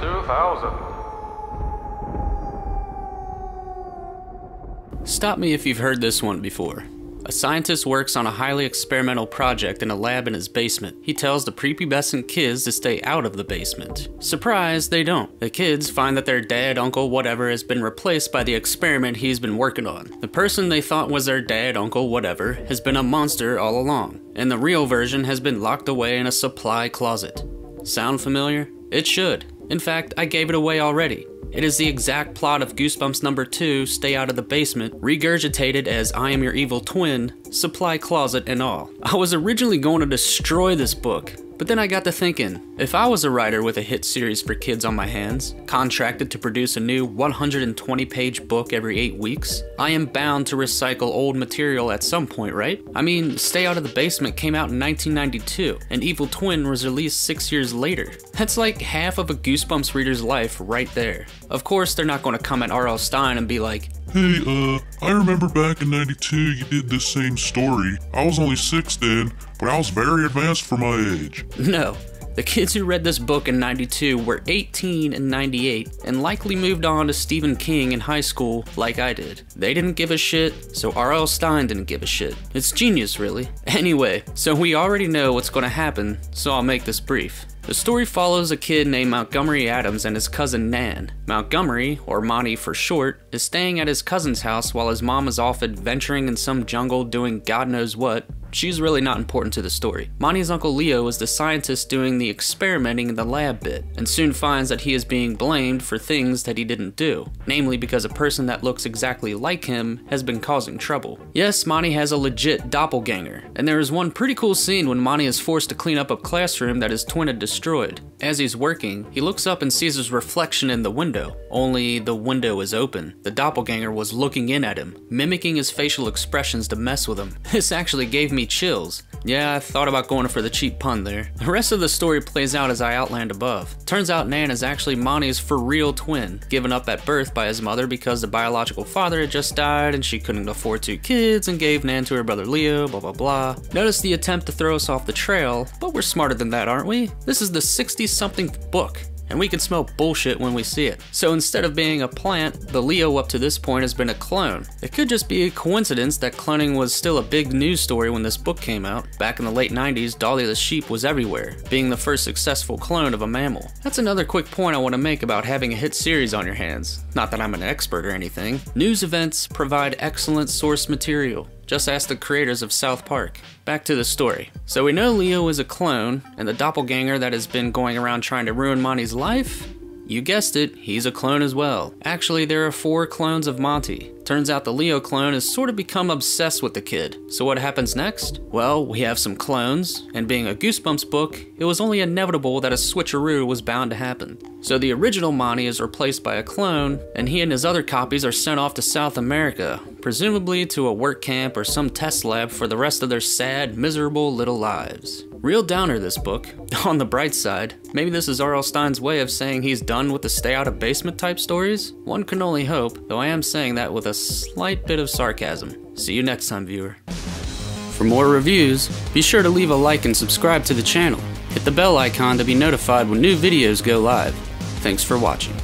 2000. Stop me if you've heard this one before. A scientist works on a highly experimental project in a lab in his basement. He tells the prepubescent kids to stay out of the basement. Surprise, they don't. The kids find that their dad, uncle, whatever has been replaced by the experiment he's been working on. The person they thought was their dad, uncle, whatever has been a monster all along, and the real version has been locked away in a supply closet. Sound familiar? It should. In fact, I gave it away already. It is the exact plot of Goosebumps number 2, Stay Out of the Basement, regurgitated as I Am Your Evil Twin, Supply Closet, and all. I was originally going to destroy this book, but then I got to thinking, if I was a writer with a hit series for kids on my hands, contracted to produce a new 120 page book every 8 weeks, I am bound to recycle old material at some point, right? I mean, Stay Out of the Basement came out in 1992, and Evil Twin was released 6 years later. That's like half of a Goosebumps reader's life right there. Of course, they're not going to come at R.L. Stine and be like, Hey, uh, I remember back in 92 you did this same story. I was only six then, but I was very advanced for my age. No. The kids who read this book in 92 were 18 and 98 and likely moved on to Stephen King in high school like I did. They didn't give a shit, so R.L. Stine didn't give a shit. It's genius, really. Anyway, so we already know what's gonna happen, so I'll make this brief. The story follows a kid named Montgomery Adams and his cousin Nan. Montgomery, or Monty for short, is staying at his cousin's house while his mom is off adventuring in some jungle doing God knows what. She's really not important to the story. Monty's uncle Leo is the scientist doing the experimenting in the lab bit, and soon finds that he is being blamed for things that he didn't do, namely because a person that looks exactly like him has been causing trouble. Yes, Monty has a legit doppelganger, and there is one pretty cool scene when Monty is forced to clean up a classroom that his twin had destroyed. As he's working, he looks up and sees his reflection in the window, only the window is open. The doppelganger was looking in at him, mimicking his facial expressions to mess with him. This actually gave me chills. Yeah, I thought about going for the cheap pun there. The rest of the story plays out as I outlined above. Turns out Nan is actually Monty's for real twin, given up at birth by his mother because the biological father had just died and she couldn't afford two kids and gave Nan to her brother Leo, blah blah blah. Notice the attempt to throw us off the trail, but we're smarter than that, aren't we? This is the 60 something book and we can smell bullshit when we see it. So instead of being a plant, the Leo up to this point has been a clone. It could just be a coincidence that cloning was still a big news story when this book came out. Back in the late 90s, Dolly the sheep was everywhere, being the first successful clone of a mammal. That's another quick point I want to make about having a hit series on your hands. Not that I'm an expert or anything. News events provide excellent source material. Just ask the creators of South Park. Back to the story. So we know Leo is a clone, and the doppelganger that has been going around trying to ruin Monty's life? You guessed it, he's a clone as well. Actually, there are four clones of Monty. Turns out the Leo clone has sort of become obsessed with the kid. So what happens next? Well, we have some clones, and being a Goosebumps book, it was only inevitable that a switcheroo was bound to happen. So the original Monty is replaced by a clone, and he and his other copies are sent off to South America, presumably to a work camp or some test lab for the rest of their sad, miserable little lives. Real downer, this book. On the bright side, maybe this is R.L. Stine's way of saying he's done with the stay out of basement type stories? One can only hope, though I am saying that with a slight bit of sarcasm. See you next time, viewer. For more reviews, be sure to leave a like and subscribe to the channel. Hit the bell icon to be notified when new videos go live. Thanks for watching.